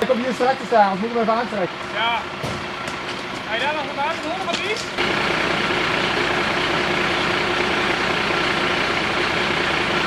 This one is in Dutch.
Ik kom hier strak te staan, anders moeten we even aantrekken. Ja. Ga je daar nog wat aan doen? Wat is?